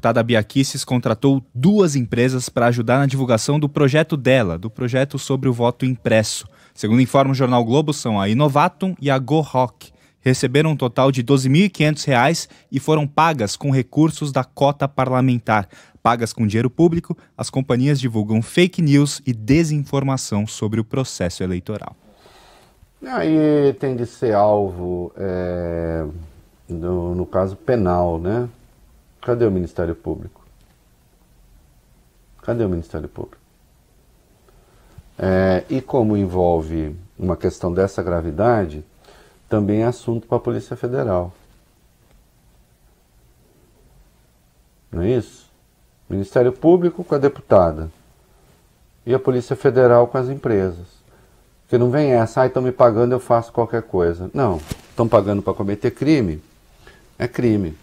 deputada Bia Kicis contratou duas empresas para ajudar na divulgação do projeto dela, do projeto sobre o voto impresso. Segundo informa o jornal Globo, são a Inovatum e a GoRock. Receberam um total de R$ 12.500 e foram pagas com recursos da cota parlamentar. Pagas com dinheiro público, as companhias divulgam fake news e desinformação sobre o processo eleitoral. Aí tem de ser alvo, é, no, no caso penal, né? Cadê o Ministério Público? Cadê o Ministério Público? É, e como envolve uma questão dessa gravidade, também é assunto para a Polícia Federal. Não é isso? Ministério Público com a deputada e a Polícia Federal com as empresas. Porque não vem essa, ah, estão me pagando, eu faço qualquer coisa. Não, estão pagando para cometer crime, é crime.